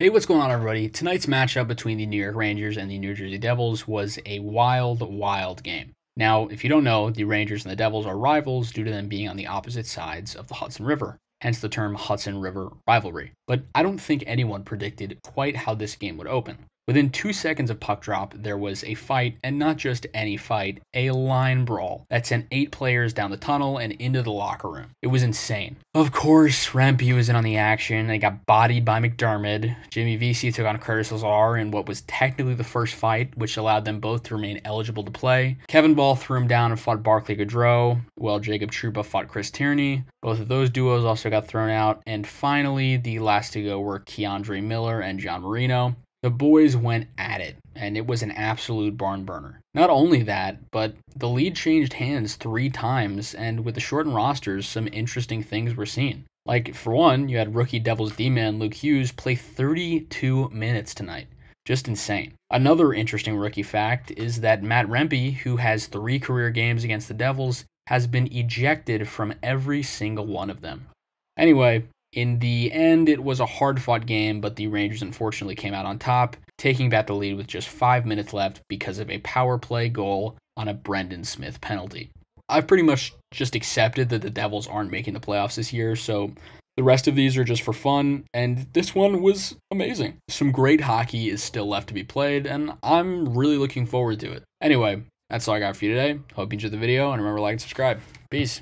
Hey, what's going on, everybody? Tonight's matchup between the New York Rangers and the New Jersey Devils was a wild, wild game. Now, if you don't know, the Rangers and the Devils are rivals due to them being on the opposite sides of the Hudson River, hence the term Hudson River rivalry. But I don't think anyone predicted quite how this game would open. Within two seconds of puck drop, there was a fight, and not just any fight, a line brawl that sent eight players down the tunnel and into the locker room. It was insane. Of course, Rempe was in on the action They got bodied by MacDermid. Jimmy Vesey took on Curtis Lazar in what was technically the first fight, which allowed them both to remain eligible to play. Kevin Bahl threw him down and fought Barclay Goodrow, while Jacob Trouba fought Chris Tierney. Both of those duos also got thrown out. And finally, the last to go were K'Andre Miller and John Marino. The boys went at it, and it was an absolute barn burner. Not only that, but the lead changed hands three times, and with the shortened rosters, some interesting things were seen. Like, for one, you had rookie Devils D man Luke Hughes play 32 minutes tonight. Just insane. Another interesting rookie fact is that Matt Rempe, who has three career games against the Devils, has been ejected from every single one of them. Anyway, in the end, it was a hard fought game, but the Rangers unfortunately came out on top, taking back the lead with just five minutes left because of a power play goal on a Brendan Smith penalty. I've pretty much just accepted that the Devils aren't making the playoffs this year, so the rest of these are just for fun, and this one was amazing. Some great hockey is still left to be played, and I'm really looking forward to it. Anyway, that's all I got for you today. Hope you enjoyed the video, and remember to like and subscribe. Peace.